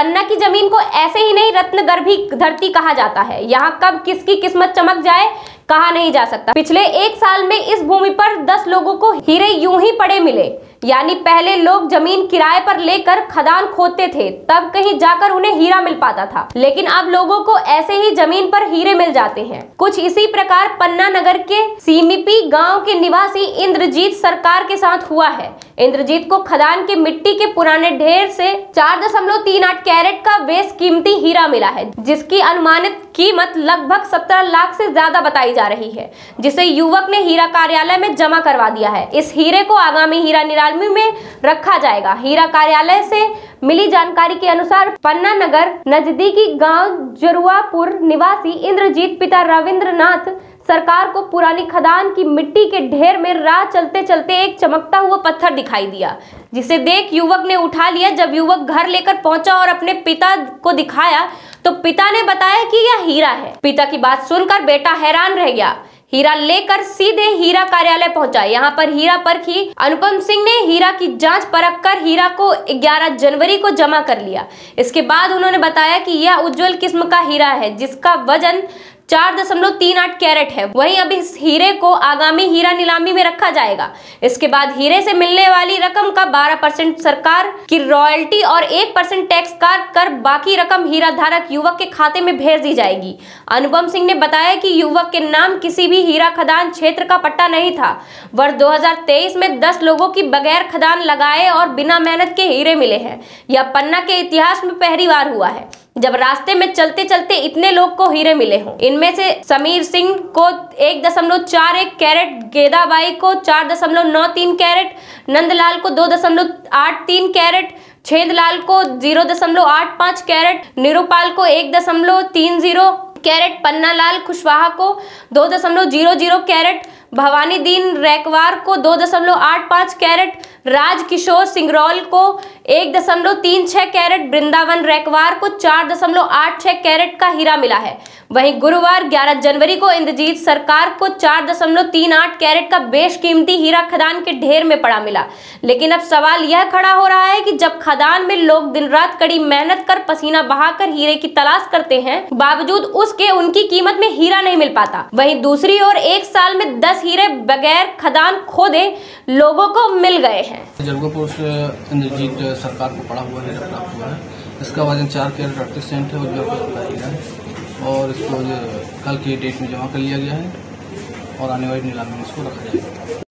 पन्ना की ज़मीन को ऐसे ही नहीं रत्न गर्भी धरती कहा जाता है। यहाँ कब किसकी किस्मत चमक जाए, कहा नहीं जा सकता। पिछले एक साल में इस भूमि पर 10 लोगों को हीरे यूँ ही पड़े मिले। यानी पहले लोग ज़मीन किराए पर लेकर खदान खोदते थे, तब कहीं जाकर उन्हें हीरा मिल पाता था। लेकिन अब लोगों को ऐसे ही ज़मीन पर हीरे मिल जाते हैं। कुछ इसी प्रकार पन्ना नगर के सीमिपी गाँव के निवासी इंद्रजीत सरकार के साथ हुआ है। इंद्रजीत को खदान के मिट्टी के पुराने ढेर से चार दशमलव तीन आठ कैरेट का बेस कीमती हीरा मिला है, जिसकी अनुमानित कीमत लगभग सत्रह लाख से ज़्यादा बताई जा रही है, जिसे युवक ने हीरा कार्यालय में जमा करवा दिया है। इस हीरे को आगामी हीरा निलामी में रखा जाएगा। हीरा कार्यालय से मिली जानकारी के अनुसार पन्ना नगर नजदीकी गाँव जरुआपुर निवासी इंद्रजीत पिता रविंद्रनाथ सरकार को पुरानी खदान की मिट्टी के ढेर में राह चलते चलते एक चमकता हुआ पत्थर दिखाई दिया, जिसे देख युवक ने उठा लिया। जब युवक घर लेकर पहुँचा और अपने पिता को दिखाया तो पिता ने बताया कि यह हीरा है। पिता की बात सुनकर बेटा हैरान रह गया। हीरा लेकर सीधे हीरा कार्यालय पहुँचा। यहाँ पर हीरा पर ही अनुपम सिंह ने हीरा की जाँच परख कर हीरा को 11 जनवरी को जमा कर लिया। इसके बाद उन्होंने बताया कि यह उज्जवल किस्म का हीरा है, जिसका वज़न चार दशमलव तीन आठ कैरेट है। वहीं अब इस हीरे को आगामी हीरा नीलामी में रखा जाएगा। इसके बाद हीरे से मिलने वाली रकम का 12 परसेंट सरकार की रॉयल्टी और एक परसेंट टैक्स काट कर बाकी रकम हीरा धारक युवक के खाते में भेज दी जाएगी। अनुपम सिंह ने बताया कि युवक के नाम किसी भी हीरा खदान क्षेत्र का पट्टा नहीं था। वर्ष 2023 में 10 लोगों की बगैर खदान लगाए और बिना मेहनत के हीरे मिले हैं। यह पन्ना के इतिहास में पहली बार हुआ है। जब रास्ते में चलते चलते इतने लोग को हीरे मिले हों। इनमें से समीर सिंह को एक दशमलव चार एक कैरेट, गेदाबाई को चार दशमलव नौ तीन कैरेट, नंदलाल को दो दशमलव आठ तीन कैरेट, छेदलाल को ज़ीरो दशमलव आठ पाँच कैरेट, निरुपाल को एक दशमलव तीन ज़ीरो कैरेट, पन्नालाल कुशवाहा को दो दशमलव ज़ीरो ज़ीरो कैरेट, भवानी दीन रैकवार को दो दशमलव आठ पाँच कैरेट राज किशोर सिंगरौल को एक दशमलव तीन छह कैरेट वृंदावन रैकवार को चार दशमलव आठ छह कैरेट का हीरा मिला है। वहीं गुरुवार 11 जनवरी को इंद्रजीत सरकार को चार दशमलव तीन आठ कैरेट का बेश कीमती हीरा खदान के ढेर में पड़ा मिला। लेकिन अब सवाल यह खड़ा हो रहा है कि जब खदान में लोग दिन रात कड़ी मेहनत कर पसीना बहाकर हीरे की तलाश करते हैं, बावजूद उसके उनकी कीमत में हीरा नहीं मिल पाता। वहीं दूसरी ओर एक साल में दस हीरे बगैर खदान खोदे लोगों को मिल गए हैं। सरकार को पड़ा हुआ है प्राप्त हुआ है। इसका वज़न चार कैरेट अड़तीस सेंट है और जो बताया गया है। और इसको कल की डेट में जमा कर लिया गया है और आने वाली नीलामी में इसको रखा जाएगा।